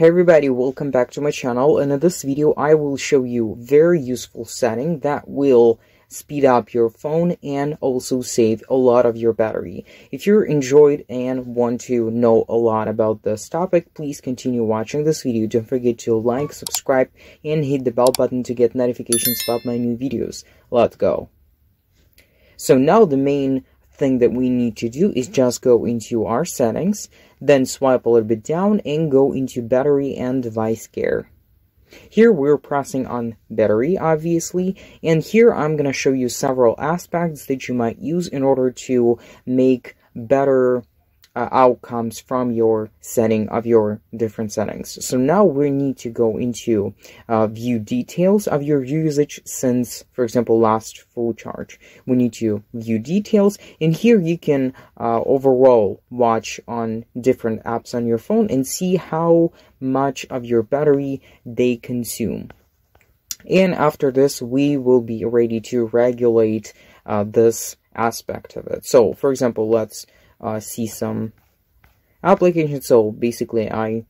Hey everybody, welcome back to my channel and in this video I will show you very useful setting that will speed up your phone and also save a lot of your battery. If you're enjoyed and want to know a lot about this topic, please continue watching this video. Don't forget to like, subscribe, and hit the bell button to get notifications about my new videos. Let's go. So now the main thing that we need to do is just go into our settings, then swipe a little bit down and go into battery and device care. Here we're pressing on battery, obviously, and here I'm going to show you several aspects that you might use in order to make better uh, outcomes from your setting of your different settings. So now we need to go into uh, view details of your usage since, for example, last full charge. We need to view details and here you can uh, overall watch on different apps on your phone and see how much of your battery they consume. And after this, we will be ready to regulate uh, this aspect of it. So, for example, let's uh, see some applications. So basically, I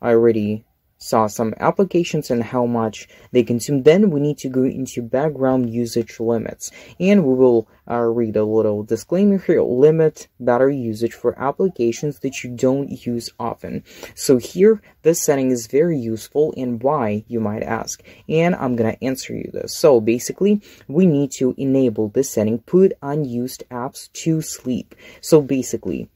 I already saw some applications and how much they consume. Then we need to go into background usage limits. And we will uh, read a little disclaimer here. Limit battery usage for applications that you don't use often. So here, this setting is very useful and why, you might ask. And I'm to answer you this. So basically, we need to enable this setting, put unused apps to sleep. So basically,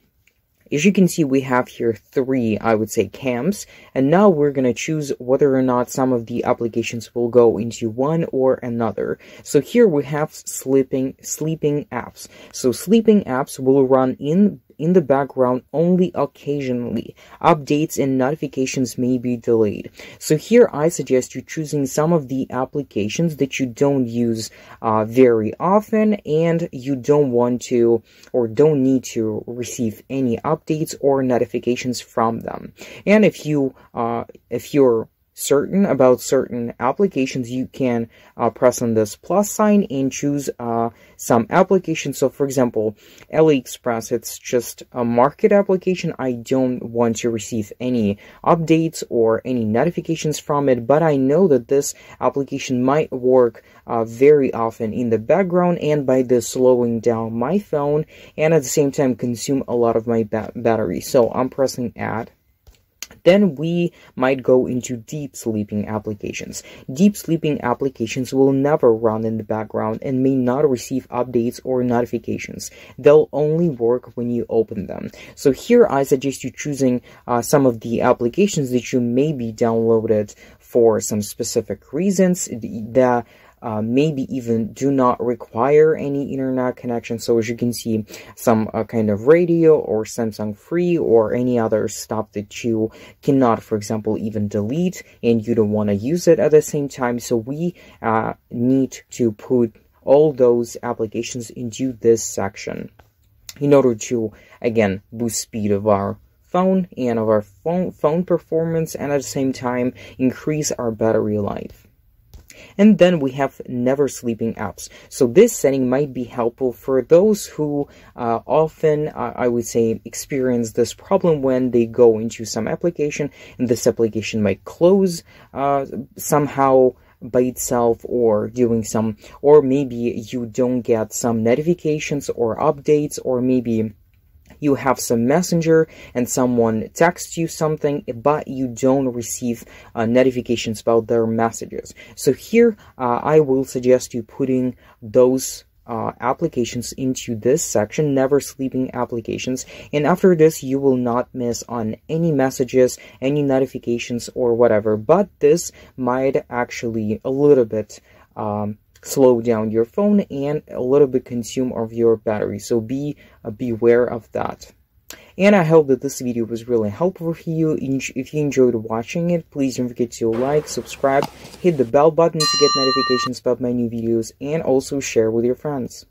as you can see, we have here three, I would say, camps, and now we're going to choose whether or not some of the applications will go into one or another. So here we have sleeping, sleeping apps. So sleeping apps will run in in the background only occasionally. Updates and notifications may be delayed. So here I suggest you choosing some of the applications that you don't use uh, very often and you don't want to or don't need to receive any updates or notifications from them. And if you uh, if you're certain about certain applications, you can uh, press on this plus sign and choose uh, some applications. So, for example, AliExpress, it's just a market application. I don't want to receive any updates or any notifications from it, but I know that this application might work uh, very often in the background and by this slowing down my phone and at the same time consume a lot of my ba battery. So, I'm pressing add then we might go into deep sleeping applications. Deep sleeping applications will never run in the background and may not receive updates or notifications. They'll only work when you open them. So here I suggest you choosing uh, some of the applications that you may be downloaded for some specific reasons. The uh, maybe even do not require any internet connection. So as you can see, some uh, kind of radio or Samsung Free or any other stuff that you cannot, for example, even delete and you don't want to use it at the same time. So we uh, need to put all those applications into this section in order to, again, boost speed of our phone and of our phone, phone performance and at the same time increase our battery life. And then we have never sleeping apps. So this setting might be helpful for those who uh, often, uh, I would say, experience this problem when they go into some application and this application might close uh, somehow by itself or doing some, or maybe you don't get some notifications or updates, or maybe you have some messenger and someone texts you something, but you don't receive uh, notifications about their messages. So here, uh, I will suggest you putting those uh, applications into this section, never sleeping applications. And after this, you will not miss on any messages, any notifications or whatever. But this might actually a little bit um, slow down your phone and a little bit consume of your battery. So be uh, beware of that. And I hope that this video was really helpful for you. If you enjoyed watching it, please don't forget to like, subscribe, hit the bell button to get notifications about my new videos, and also share with your friends.